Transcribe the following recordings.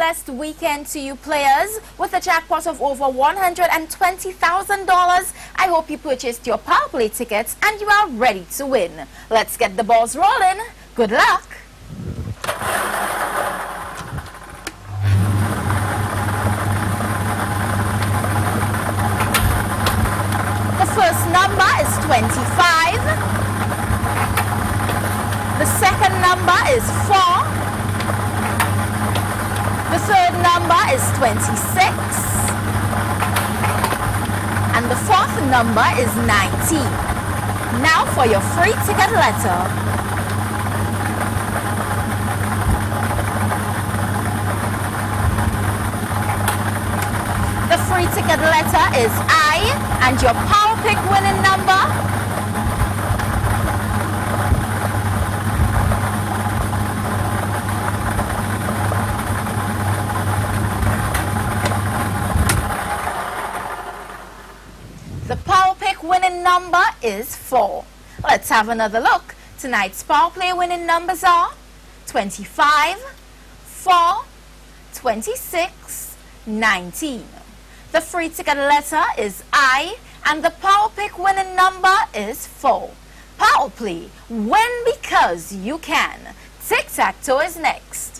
blessed weekend to you players. With a jackpot of over $120,000, I hope you purchased your Power Play tickets and you are ready to win. Let's get the balls rolling. Good luck. The first number is 25. The second number is 4. The third is 26. And the fourth number is 19. Now for your free ticket letter. The free ticket letter is I and your Power Pick winning number The Power Pick winning number is 4. Let's have another look. Tonight's Power Play winning numbers are 25, 4, 26, 19. The free ticket letter is I and the Power Pick winning number is 4. Power Play, win because you can. Tic-tac-toe is next.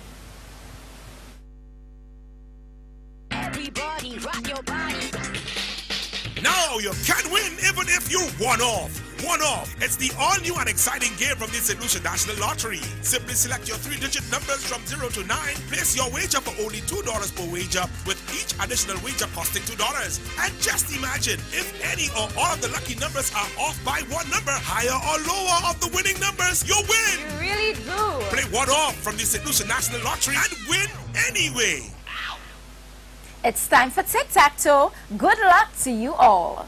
You can win even if you one off. One off. It's the all new and exciting game from the St. Lucia National Lottery. Simply select your three digit numbers from 0 to 9. Place your wager for only $2 per wager, with each additional wager costing $2. And just imagine if any or all of the lucky numbers are off by one number, higher or lower of the winning numbers, you win. You really do. Play one off from the St. Lucia National Lottery and win anyway. It's time for tic-tac-toe. Good luck to you all.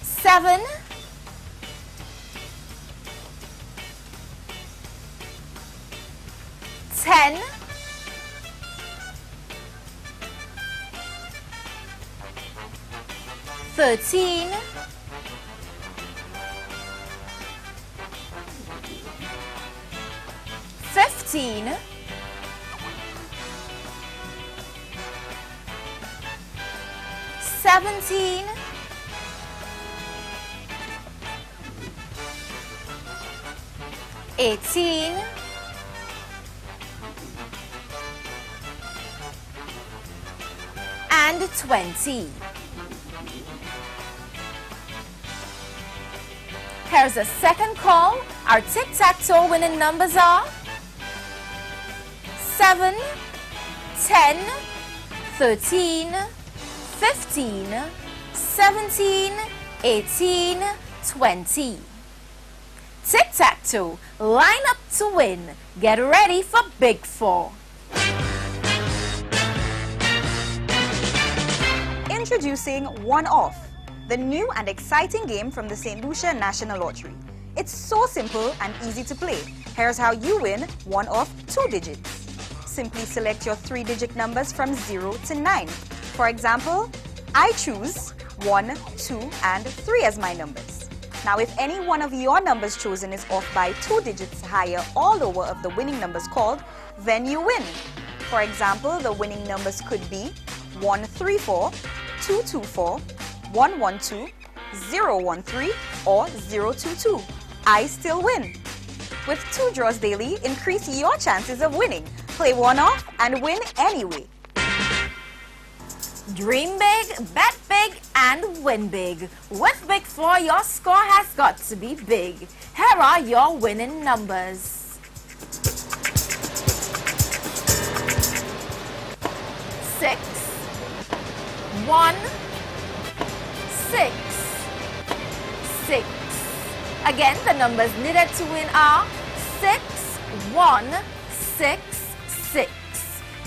Seven. Ten. Thirteen. Fifteen. Seventeen. Eighteen. And twenty. Here's a second call. Our tic-tac-toe winning numbers are 7, 10, 13, 15, 17, 18, 20. Tic-tac-toe, line up to win. Get ready for Big Four. Introducing One Off, the new and exciting game from the St. Lucia National Lottery. It's so simple and easy to play. Here's how you win one off two digits. Simply select your three digit numbers from 0 to 9. For example, I choose 1, 2, and 3 as my numbers. Now, if any one of your numbers chosen is off by two digits higher or lower of the winning numbers called, then you win. For example, the winning numbers could be 134, 224, 112, 013, or 022. I still win. With two draws daily, increase your chances of winning. Play one off and win anyway. Dream big, bet big, and win big. With Big Four, your score has got to be big. Here are your winning numbers. Six, one, six, six. Again, the numbers needed to win are six, one, six.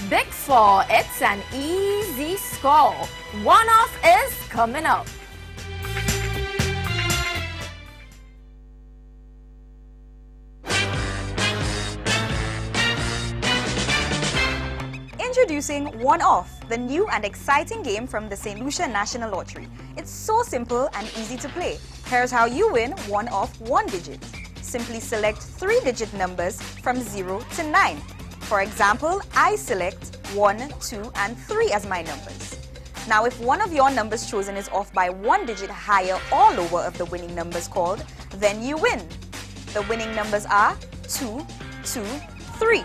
Big Four, it's an easy score. One off is coming up. Introducing One Off, the new and exciting game from the St. Lucia National Lottery. It's so simple and easy to play. Here's how you win one off one digit. simply select three-digit numbers from 0 to 9. For example, I select 1, 2, and 3 as my numbers. Now, if one of your numbers chosen is off by one digit higher or lower of the winning numbers called, then you win. The winning numbers are 2, 2, 3.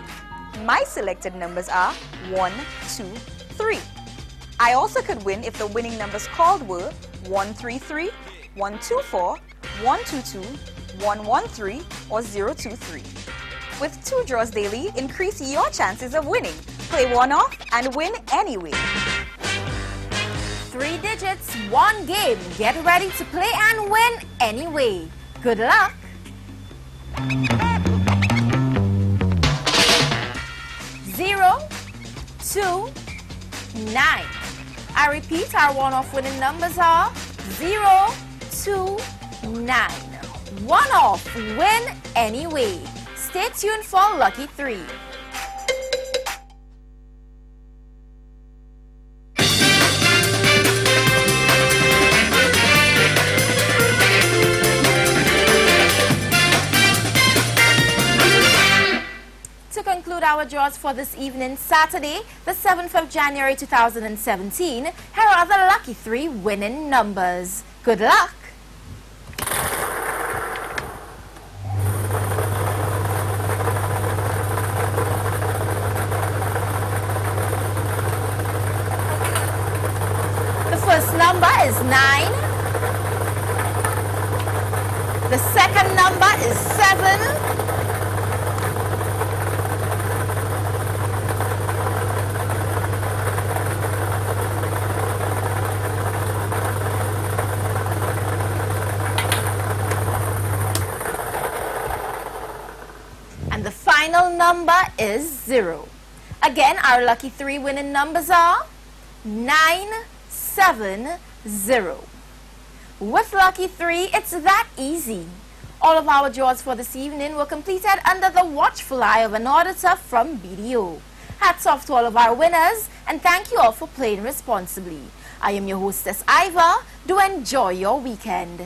My selected numbers are 1, 2, 3. I also could win if the winning numbers called were 133, 124, 122, 113, or 023. With two draws daily, increase your chances of winning. Play one off and win anyway. Three digits, one game. Get ready to play and win anyway. Good luck. Zero, two, nine. I repeat, our one-off winning numbers are zero, two, nine. One off, win anyway. Stay tuned for Lucky 3. To conclude our draws for this evening, Saturday, the 7th of January 2017, here are the lucky three winning numbers. Good luck! The first number is 9. The second number is 7. And the final number is 0. Again, our lucky three winning numbers are 970. With Lucky 3, it's that easy. All of our draws for this evening were completed under the watchful eye of an auditor from BDO. Hats off to all of our winners, and thank you all for playing responsibly. I am your hostess, Iva. Do enjoy your weekend.